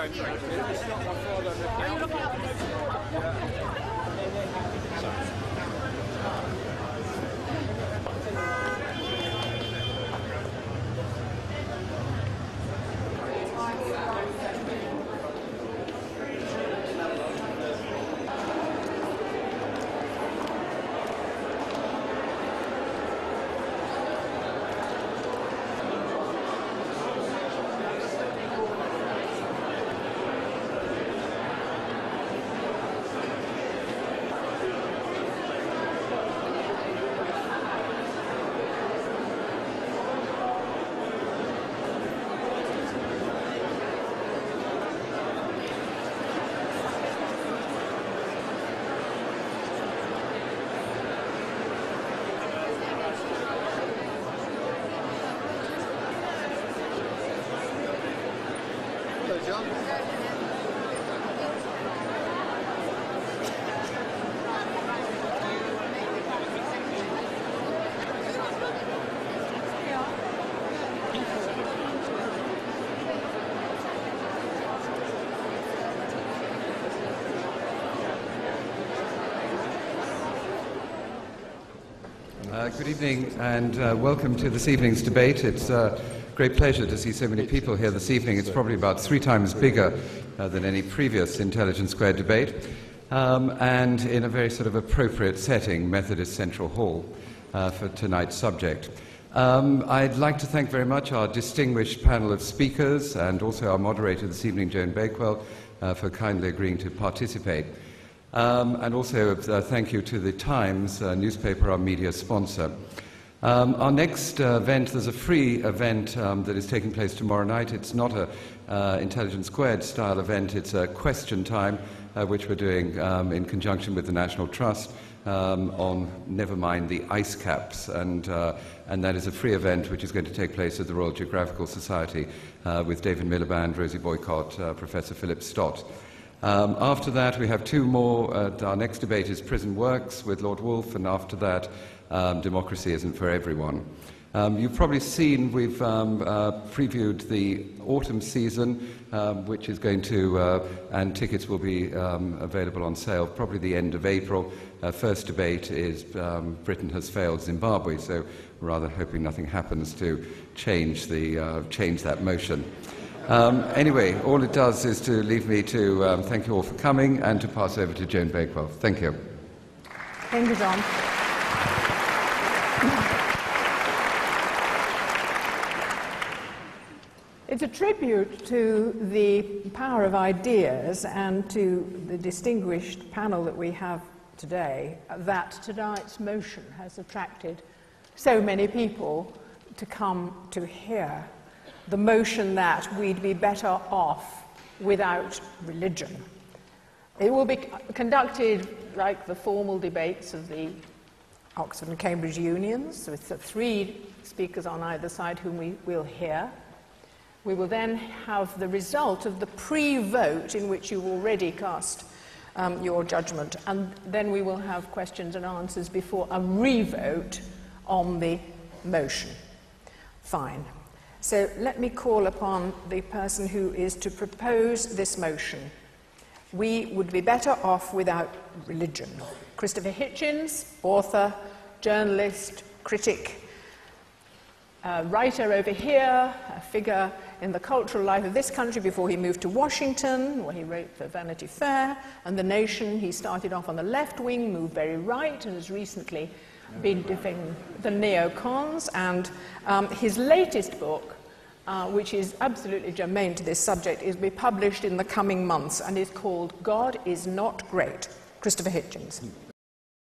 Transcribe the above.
Uh, good evening and uh, welcome to this evening's debate. It's a great pleasure to see so many people here this evening. It's probably about three times bigger uh, than any previous Intelligence Squared debate, um, and in a very sort of appropriate setting, Methodist Central Hall, uh, for tonight's subject. Um, I'd like to thank very much our distinguished panel of speakers and also our moderator this evening, Joan Bakewell, uh, for kindly agreeing to participate. Um, and also uh, thank you to the Times uh, newspaper, our media sponsor. Um, our next uh, event, there's a free event um, that is taking place tomorrow night. It's not a uh, Intelligence Squared style event, it's a question time, uh, which we're doing um, in conjunction with the National Trust um, on, never mind, the ice caps. And, uh, and that is a free event which is going to take place at the Royal Geographical Society with David Miliband, Rosie Boycott, Professor Philip Stott. Um, after that, we have two more. Uh, our next debate is Prison Works with Lord Woolf, and after that, um, Democracy Isn't for Everyone. Um, you've probably seen we've um, uh, previewed the autumn season, um, which is going to, uh, and tickets will be um, available on sale probably the end of April. Uh, first debate is Britain has failed Zimbabwe, so rather hoping nothing happens to change, the, uh, change that motion. Um, anyway, all it does is to leave me to um, thank you all for coming and to pass over to Joan Bakewell. Thank you. Thank you, John. It's a tribute to the power of ideas and to the distinguished panel that we have today that tonight's motion has attracted so many people to come to hear the motion that we'd be better off without religion. It will be conducted like the formal debates of the Oxford and Cambridge unions, with the three speakers on either side whom we will hear. We will then have the result of the pre vote in which you've already cast um, your judgment, and then we will have questions and answers before a re vote on the motion. Fine. So let me call upon the person who is to propose this motion. We would be better off without religion. Christopher Hitchens, author, journalist, critic, writer over here, a figure in the cultural life of this country before he moved to Washington, where he wrote for Vanity Fair and The Nation. He started off on the left wing, moved very right, and has recently been defending the neocons, and um, his latest book, uh, which is absolutely germane to this subject, is be published in the coming months and is called God is Not Great. Christopher Hitchens.